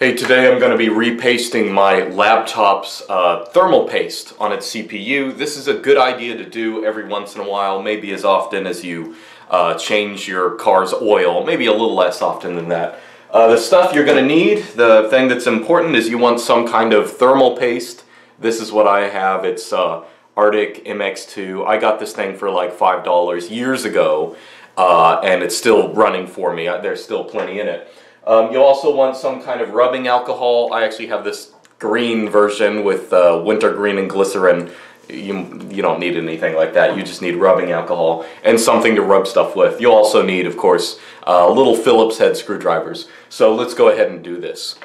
Hey, today I'm going to be repasting my laptop's uh, thermal paste on its CPU. This is a good idea to do every once in a while, maybe as often as you uh, change your car's oil, maybe a little less often than that. Uh, the stuff you're going to need, the thing that's important is you want some kind of thermal paste. This is what I have. It's uh, Arctic MX2. I got this thing for like $5 years ago, uh, and it's still running for me. There's still plenty in it. Um, you'll also want some kind of rubbing alcohol. I actually have this green version with uh, wintergreen and glycerin. You, you don't need anything like that. You just need rubbing alcohol and something to rub stuff with. You'll also need, of course, uh, little Phillips head screwdrivers. So let's go ahead and do this.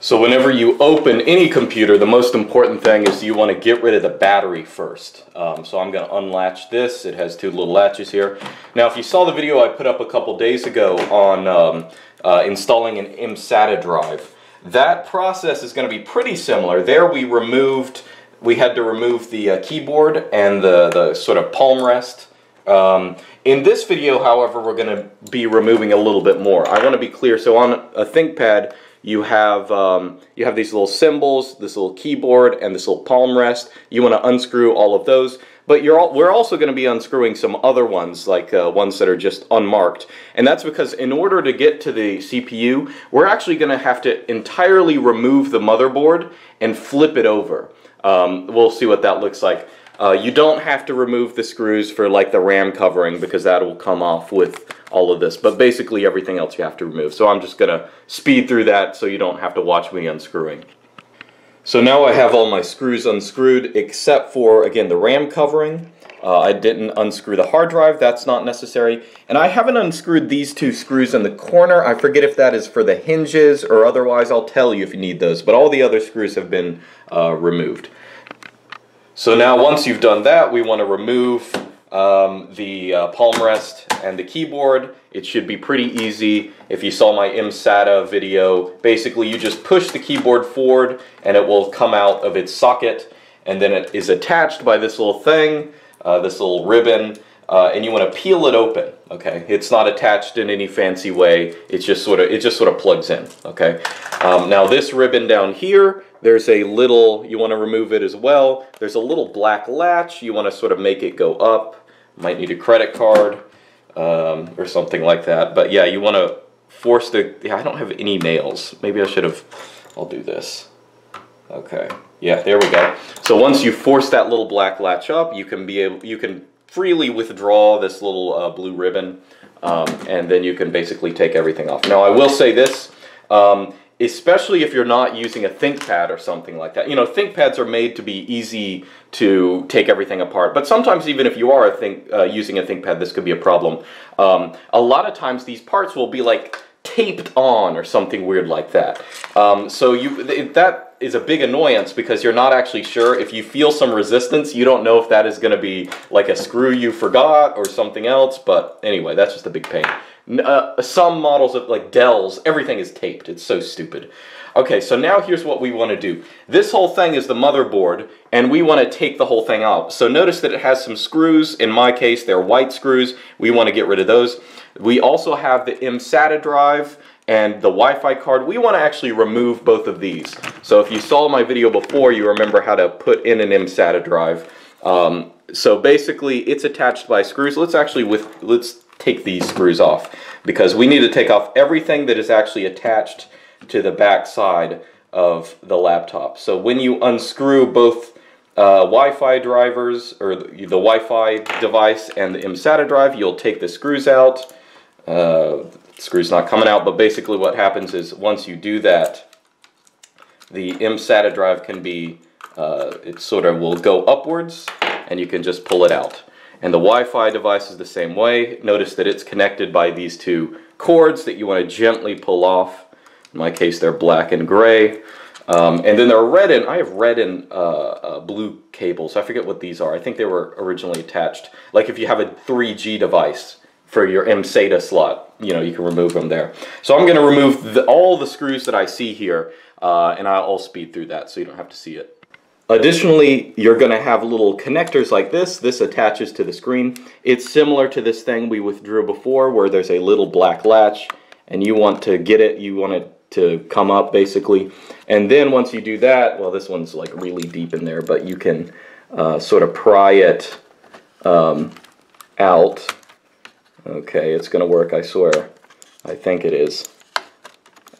So whenever you open any computer, the most important thing is you want to get rid of the battery first. Um, so I'm going to unlatch this. It has two little latches here. Now if you saw the video I put up a couple days ago on um, uh, installing an mSATA drive, that process is going to be pretty similar. There we removed, we had to remove the uh, keyboard and the, the sort of palm rest. Um, in this video, however, we're going to be removing a little bit more. I want to be clear. So on a ThinkPad, you have um, you have these little symbols, this little keyboard, and this little palm rest. You want to unscrew all of those, but you're all, we're also going to be unscrewing some other ones, like uh, ones that are just unmarked. And that's because in order to get to the CPU, we're actually going to have to entirely remove the motherboard and flip it over. Um, we'll see what that looks like. Uh, you don't have to remove the screws for like the RAM covering because that will come off with all of this. But basically everything else you have to remove. So I'm just going to speed through that so you don't have to watch me unscrewing. So now I have all my screws unscrewed except for, again, the RAM covering. Uh, I didn't unscrew the hard drive, that's not necessary. And I haven't unscrewed these two screws in the corner. I forget if that is for the hinges or otherwise. I'll tell you if you need those. But all the other screws have been uh, removed. So now once you've done that, we want to remove um, the uh, palm rest and the keyboard. It should be pretty easy. If you saw my mSATA video, basically you just push the keyboard forward and it will come out of its socket and then it is attached by this little thing, uh, this little ribbon, uh, and you want to peel it open. Okay, it's not attached in any fancy way. It's just sort of it just sort of plugs in. Okay, um, now this ribbon down here there's a little, you want to remove it as well. There's a little black latch. You want to sort of make it go up. Might need a credit card um, or something like that. But yeah, you want to force the, yeah, I don't have any nails. Maybe I should have, I'll do this. Okay, yeah, there we go. So once you force that little black latch up, you can be able, you can freely withdraw this little uh, blue ribbon um, and then you can basically take everything off. Now I will say this, um, especially if you're not using a ThinkPad or something like that. You know, ThinkPads are made to be easy to take everything apart, but sometimes even if you are a think, uh, using a ThinkPad, this could be a problem. Um, a lot of times these parts will be like taped on or something weird like that. Um, so you that is a big annoyance because you're not actually sure if you feel some resistance, you don't know if that is going to be like a screw you forgot or something else. But anyway, that's just a big pain. Uh, some models of like Dell's, everything is taped. It's so stupid. Okay, so now here's what we want to do. This whole thing is the motherboard, and we want to take the whole thing out. So notice that it has some screws. In my case, they're white screws. We want to get rid of those. We also have the mSATA drive and the Wi-Fi card. We want to actually remove both of these. So if you saw my video before, you remember how to put in an mSATA drive. Um, so basically, it's attached by screws. Let's actually with let's take these screws off because we need to take off everything that is actually attached to the back side of the laptop. So when you unscrew both uh, Wi-Fi drivers or the, the Wi-Fi device and the mSATA drive, you'll take the screws out. Uh, screw's not coming out, but basically what happens is once you do that, the mSATA drive can be, uh, it sort of will go upwards and you can just pull it out. And the Wi-Fi device is the same way. Notice that it's connected by these two cords that you want to gently pull off. In my case, they're black and gray. Um, and then there are red and I have red and uh, uh, blue cables. I forget what these are. I think they were originally attached. Like if you have a 3G device for your mSATA slot, you know, you can remove them there. So I'm going to remove the, all the screws that I see here, uh, and I'll speed through that so you don't have to see it. Additionally, you're going to have little connectors like this. This attaches to the screen. It's similar to this thing we withdrew before where there's a little black latch and you want to get it, you want it to come up basically. And then once you do that, well, this one's like really deep in there, but you can uh, sort of pry it um, out. Okay, it's going to work, I swear. I think it is.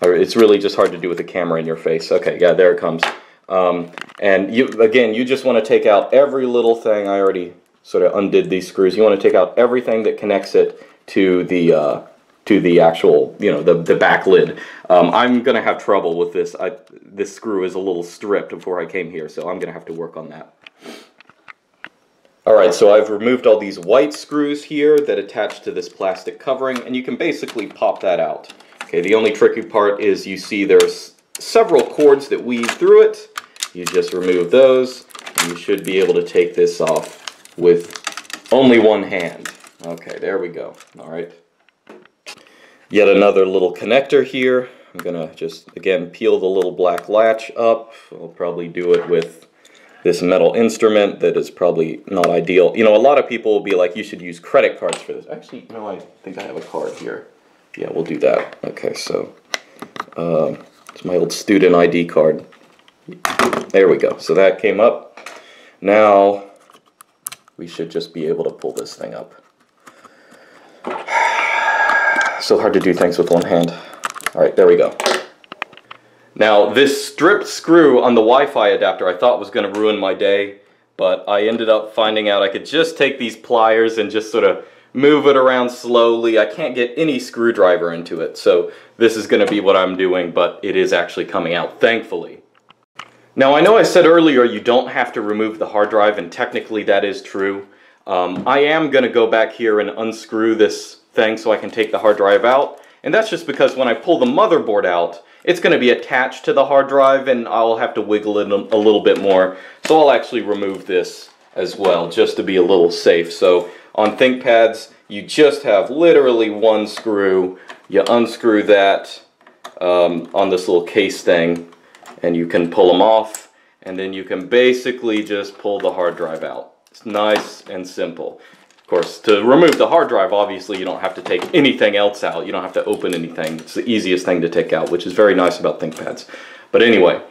It's really just hard to do with the camera in your face. Okay, yeah, there it comes. Um, and you again, you just want to take out every little thing. I already sort of undid these screws. You want to take out everything that connects it to the uh, to the actual, you know, the, the back lid. Um, I'm going to have trouble with this. I, this screw is a little stripped before I came here, so I'm going to have to work on that. Alright, so I've removed all these white screws here that attach to this plastic covering, and you can basically pop that out. Okay, the only tricky part is you see there's several cords that weave through it. You just remove those, and you should be able to take this off with only one hand. Okay, there we go. Alright. Yet another little connector here. I'm gonna just, again, peel the little black latch up. I'll probably do it with this metal instrument that is probably not ideal. You know, a lot of people will be like, you should use credit cards for this. Actually, no, I think I have a card here. Yeah, we'll do that. Okay, so um, it's my old student ID card. There we go. So that came up. Now we should just be able to pull this thing up. So hard to do things with one hand. All right, there we go. Now, this stripped screw on the Wi-Fi adapter I thought was going to ruin my day, but I ended up finding out I could just take these pliers and just sort of move it around slowly. I can't get any screwdriver into it, so this is going to be what I'm doing, but it is actually coming out, thankfully. Now, I know I said earlier you don't have to remove the hard drive, and technically that is true. Um, I am going to go back here and unscrew this thing so I can take the hard drive out. And that's just because when I pull the motherboard out, it's going to be attached to the hard drive and I'll have to wiggle it a little bit more. So I'll actually remove this as well just to be a little safe. So on ThinkPads, you just have literally one screw. You unscrew that um, on this little case thing and you can pull them off and then you can basically just pull the hard drive out. It's nice and simple course, to remove the hard drive, obviously you don't have to take anything else out. You don't have to open anything. It's the easiest thing to take out, which is very nice about ThinkPads. But anyway,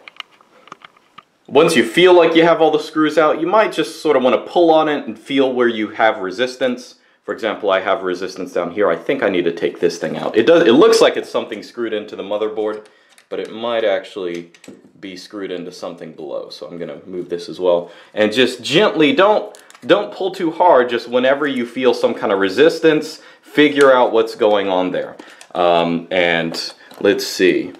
once you feel like you have all the screws out, you might just sort of want to pull on it and feel where you have resistance. For example, I have resistance down here. I think I need to take this thing out. It does. It looks like it's something screwed into the motherboard, but it might actually be screwed into something below. So I'm going to move this as well. And just gently, don't don't pull too hard, just whenever you feel some kind of resistance, figure out what's going on there. Um, and let's see.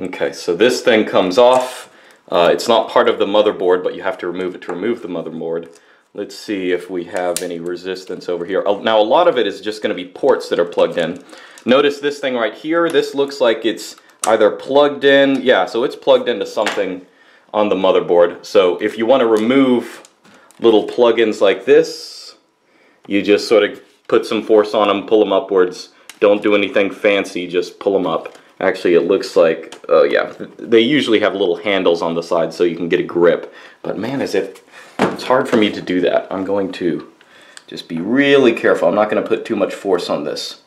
Okay, so this thing comes off. Uh, it's not part of the motherboard, but you have to remove it to remove the motherboard. Let's see if we have any resistance over here. Uh, now, a lot of it is just going to be ports that are plugged in. Notice this thing right here. This looks like it's either plugged in. Yeah, so it's plugged into something on the motherboard. So if you want to remove little plugins like this. You just sort of put some force on them, pull them upwards. Don't do anything fancy, just pull them up. Actually, it looks like, oh uh, yeah, they usually have little handles on the side so you can get a grip. But man, is it, it's hard for me to do that. I'm going to just be really careful. I'm not going to put too much force on this.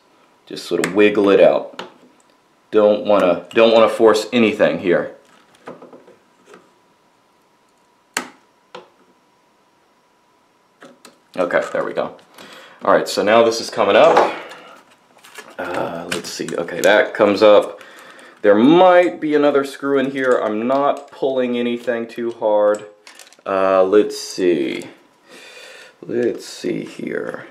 Just sort of wiggle it out. Don't want to don't want to force anything here. Okay, there we go. All right, so now this is coming up. Uh, let's see. Okay, that comes up. There might be another screw in here. I'm not pulling anything too hard. Uh, let's see. Let's see here.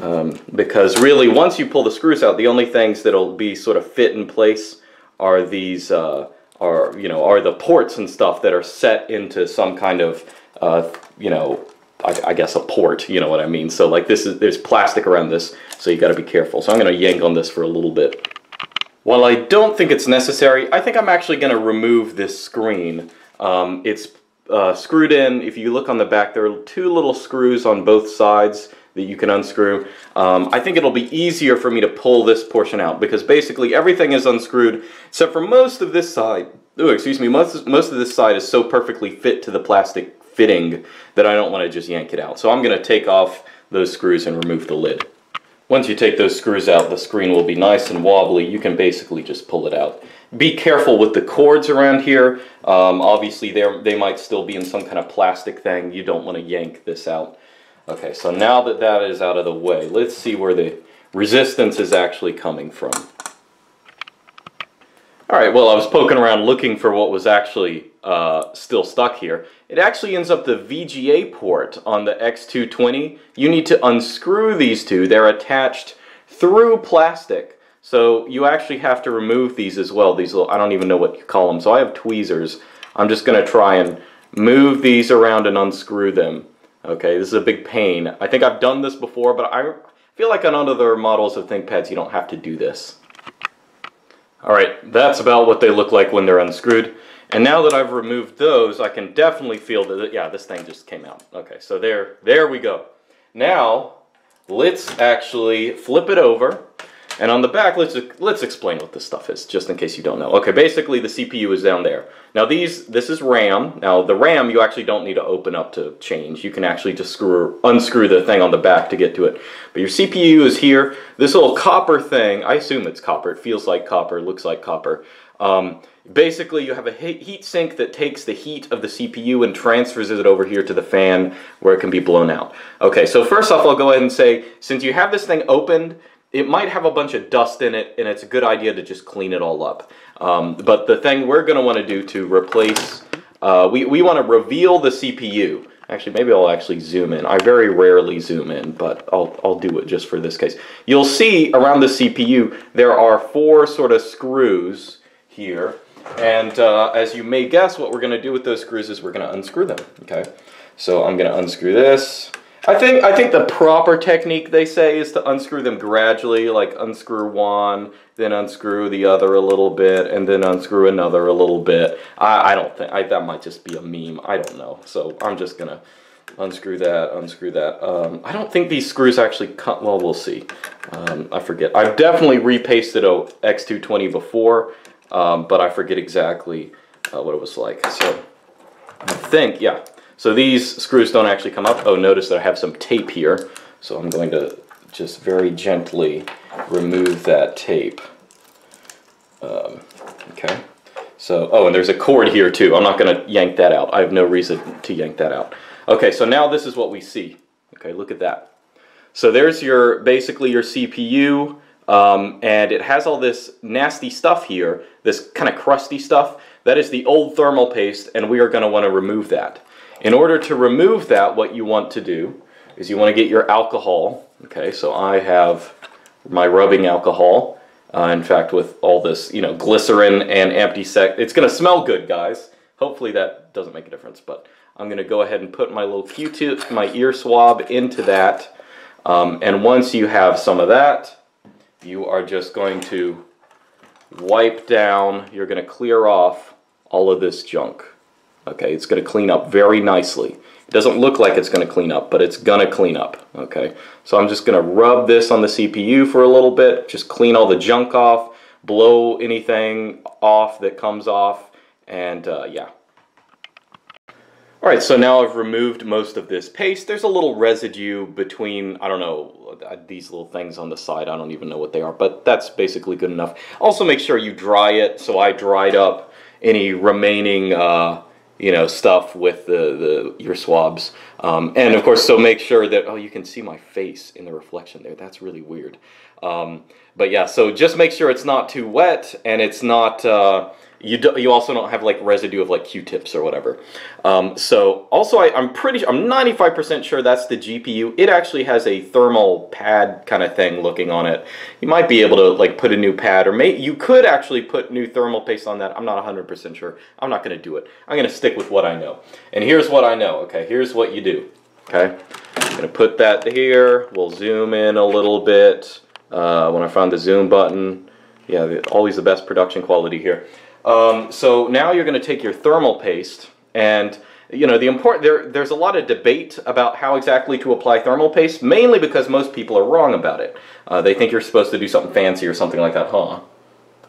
Um, because really, once you pull the screws out, the only things that'll be sort of fit in place are these, uh, are you know, are the ports and stuff that are set into some kind of, uh, you know, I, I, guess a port, you know what I mean? So like this is, there's plastic around this, so you gotta be careful. So I'm gonna yank on this for a little bit. While I don't think it's necessary, I think I'm actually gonna remove this screen. Um, it's uh, screwed in, if you look on the back, there are two little screws on both sides that you can unscrew. Um, I think it'll be easier for me to pull this portion out because basically everything is unscrewed except for most of this side. Oh, excuse me, most, most of this side is so perfectly fit to the plastic fitting that I don't want to just yank it out. So I'm going to take off those screws and remove the lid. Once you take those screws out, the screen will be nice and wobbly. You can basically just pull it out. Be careful with the cords around here. Um, obviously, they might still be in some kind of plastic thing. You don't want to yank this out. Okay, so now that that is out of the way, let's see where the resistance is actually coming from. All right, well, I was poking around looking for what was actually uh, still stuck here. It actually ends up the VGA port on the X220. You need to unscrew these two. They're attached through plastic. So you actually have to remove these as well. These little, I don't even know what you call them. So I have tweezers. I'm just going to try and move these around and unscrew them. Okay, this is a big pain. I think I've done this before, but I feel like on other models of ThinkPads you don't have to do this. Alright, that's about what they look like when they're unscrewed. And now that I've removed those, I can definitely feel that, yeah, this thing just came out. Okay, so there, there we go. Now, let's actually flip it over and on the back, let's let's explain what this stuff is, just in case you don't know. Okay, basically the CPU is down there. Now these, this is RAM. Now the RAM you actually don't need to open up to change. You can actually just screw, unscrew the thing on the back to get to it. But your CPU is here. This little copper thing, I assume it's copper. It feels like copper, looks like copper. Um, basically you have a heat sink that takes the heat of the CPU and transfers it over here to the fan where it can be blown out. Okay, so first off I'll go ahead and say, since you have this thing opened, it might have a bunch of dust in it, and it's a good idea to just clean it all up. Um, but the thing we're going to want to do to replace, uh, we, we want to reveal the CPU. Actually, maybe I'll actually zoom in. I very rarely zoom in, but I'll, I'll do it just for this case. You'll see around the CPU, there are four sort of screws here. And uh, as you may guess, what we're going to do with those screws is we're going to unscrew them. Okay, So I'm going to unscrew this. I think I think the proper technique they say is to unscrew them gradually, like unscrew one, then unscrew the other a little bit, and then unscrew another a little bit. I, I don't think I, that might just be a meme. I don't know. So I'm just gonna unscrew that, unscrew that. Um, I don't think these screws actually cut. Well, we'll see. Um, I forget. I've definitely repasted a X220 before, um, but I forget exactly uh, what it was like. So I think, yeah, so these screws don't actually come up. Oh, notice that I have some tape here. So I'm going to just very gently remove that tape. Um, okay. So, oh, and there's a cord here too. I'm not going to yank that out. I have no reason to yank that out. Okay, so now this is what we see. Okay, look at that. So there's your, basically your CPU, um, and it has all this nasty stuff here, this kind of crusty stuff. That is the old thermal paste, and we are going to want to remove that. In order to remove that, what you want to do is you want to get your alcohol. Okay, so I have my rubbing alcohol. Uh, in fact, with all this, you know, glycerin and antiseptic, it's going to smell good, guys. Hopefully that doesn't make a difference, but I'm going to go ahead and put my little Q-tip, my ear swab into that. Um, and once you have some of that, you are just going to wipe down, you're going to clear off all of this junk. Okay, it's going to clean up very nicely. It doesn't look like it's going to clean up, but it's going to clean up. Okay, so I'm just going to rub this on the CPU for a little bit, just clean all the junk off, blow anything off that comes off, and uh, yeah. Alright, so now I've removed most of this paste. There's a little residue between, I don't know, these little things on the side. I don't even know what they are, but that's basically good enough. Also make sure you dry it. So I dried up any remaining uh, you know stuff with the, the your swabs. Um, and of course so make sure that oh you can see my face in the reflection there. That's really weird. Um, but yeah so just make sure it's not too wet and it's not uh, you do, you also don't have like residue of like Q-tips or whatever. Um, so also I, am pretty I'm 95% sure that's the GPU. It actually has a thermal pad kind of thing looking on it. You might be able to like put a new pad or may you could actually put new thermal paste on that. I'm not 100% sure. I'm not going to do it. I'm going to stick with what I know. And here's what I know. Okay, here's what you do. Okay, I'm going to put that here. We'll zoom in a little bit. Uh, when I found the zoom button, yeah, always the best production quality here. Um, so now you're going to take your thermal paste and you know the important there there's a lot of debate about how exactly to apply thermal paste mainly because most people are wrong about it uh, they think you're supposed to do something fancy or something like that huh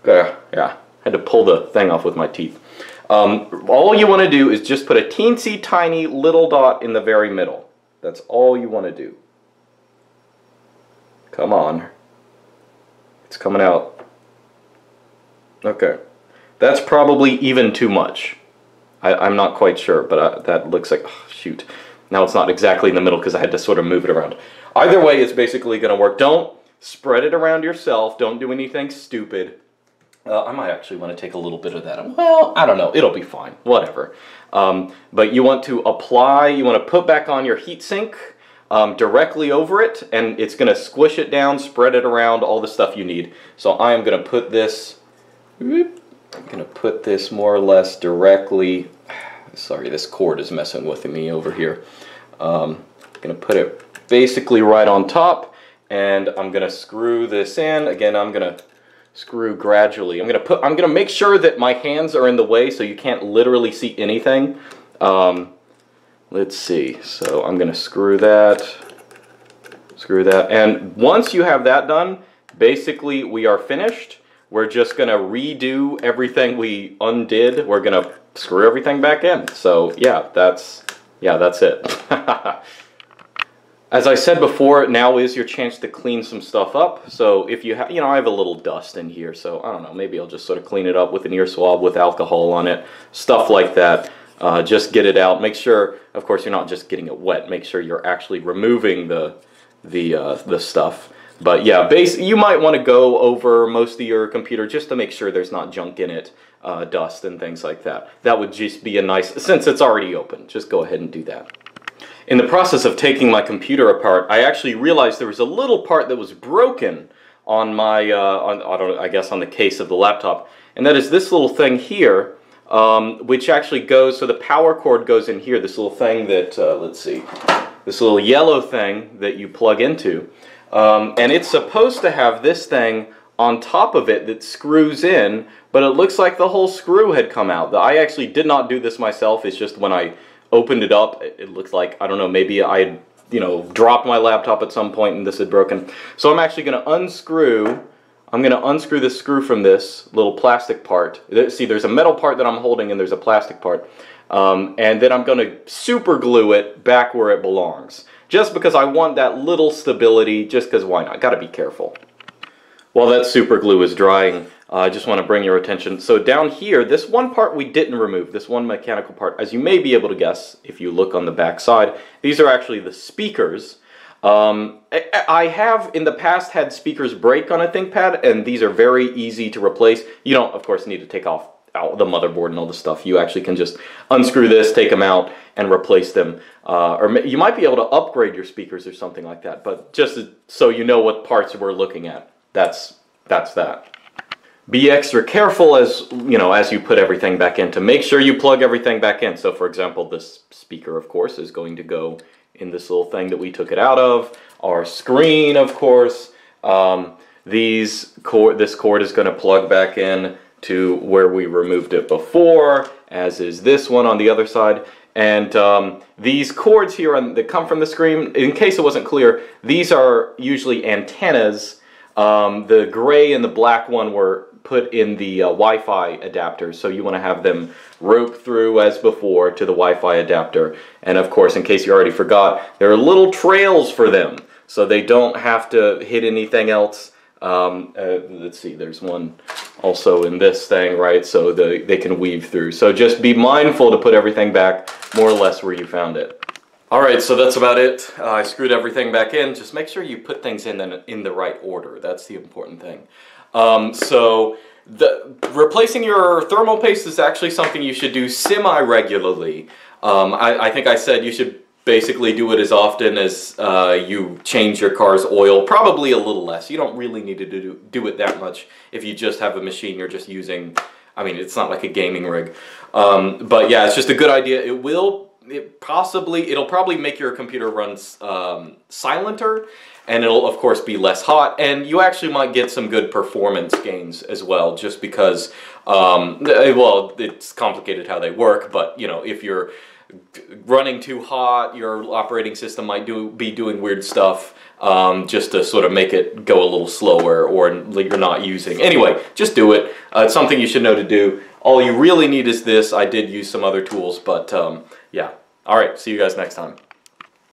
yeah yeah had to pull the thing off with my teeth um, all you want to do is just put a teensy tiny little dot in the very middle that's all you want to do Come on. It's coming out. Okay. That's probably even too much. I, am not quite sure, but I, that looks like, oh, shoot. Now it's not exactly in the middle because I had to sort of move it around. Either way, it's basically going to work. Don't spread it around yourself. Don't do anything stupid. Uh, I might actually want to take a little bit of that. Well, I don't know. It'll be fine. Whatever. Um, but you want to apply, you want to put back on your heatsink um, directly over it, and it's going to squish it down, spread it around, all the stuff you need. So I am going to put this, whoop, I'm going to put this more or less directly, sorry, this cord is messing with me over here. Um, I'm going to put it basically right on top, and I'm going to screw this in. Again, I'm going to screw gradually. I'm gonna put. I'm gonna make sure that my hands are in the way so you can't literally see anything. Um, let's see. So I'm gonna screw that. Screw that. And once you have that done, basically we are finished. We're just gonna redo everything we undid. We're gonna screw everything back in. So yeah, that's yeah, that's it. As I said before, now is your chance to clean some stuff up. So if you have, you know, I have a little dust in here, so I don't know, maybe I'll just sort of clean it up with an ear swab with alcohol on it, stuff like that. Uh, just get it out. Make sure, of course, you're not just getting it wet. Make sure you're actually removing the the uh, the stuff. But yeah, base, you might want to go over most of your computer just to make sure there's not junk in it, uh, dust and things like that. That would just be a nice, since it's already open, just go ahead and do that. In the process of taking my computer apart, I actually realized there was a little part that was broken on my, uh, on, on, I guess on the case of the laptop, and that is this little thing here, um, which actually goes, so the power cord goes in here, this little thing that, uh, let's see, this little yellow thing that you plug into, um, and it's supposed to have this thing on top of it that screws in, but it looks like the whole screw had come out. I actually did not do this myself, it's just when I opened it up, it looks like, I don't know, maybe I had, you know, dropped my laptop at some point and this had broken. So I'm actually going to unscrew, I'm going to unscrew this screw from this little plastic part. See, there's a metal part that I'm holding and there's a plastic part. Um, and then I'm going to super glue it back where it belongs. Just because I want that little stability, just because why not? Got to be careful. While that super glue is drying, uh, I just want to bring your attention. So down here, this one part we didn't remove, this one mechanical part, as you may be able to guess if you look on the back side, these are actually the speakers. Um, I have in the past had speakers break on a ThinkPad, and these are very easy to replace. You don't, of course, need to take off out the motherboard and all the stuff. You actually can just unscrew this, take them out, and replace them. Uh, or you might be able to upgrade your speakers or something like that. But just so you know what parts we're looking at, that's that's that be extra careful as you know as you put everything back in to make sure you plug everything back in so for example this speaker of course is going to go in this little thing that we took it out of our screen of course um, these cord this cord is going to plug back in to where we removed it before as is this one on the other side and um, these cords here on, that come from the screen in case it wasn't clear these are usually antennas um, the gray and the black one were put in the uh, Wi-Fi adapter, So you want to have them rope through as before to the Wi-Fi adapter. And of course, in case you already forgot, there are little trails for them. So they don't have to hit anything else. Um, uh, let's see, there's one also in this thing, right? So the, they can weave through. So just be mindful to put everything back more or less where you found it. All right, so that's about it. Uh, I screwed everything back in. Just make sure you put things in in, in the right order. That's the important thing. Um, so the, replacing your thermal paste is actually something you should do semi-regularly. Um, I, I, think I said you should basically do it as often as uh, you change your car's oil, probably a little less. You don't really need to do, do it that much if you just have a machine you're just using. I mean, it's not like a gaming rig. Um, but yeah, it's just a good idea. It will it possibly, it'll probably make your computer run um, silenter and it'll of course be less hot and you actually might get some good performance gains as well just because um, well it's complicated how they work but you know if you're running too hot your operating system might do be doing weird stuff um, just to sort of make it go a little slower or you're not using. Anyway just do it. Uh, it's something you should know to do. All you really need is this. I did use some other tools but um, yeah. All right see you guys next time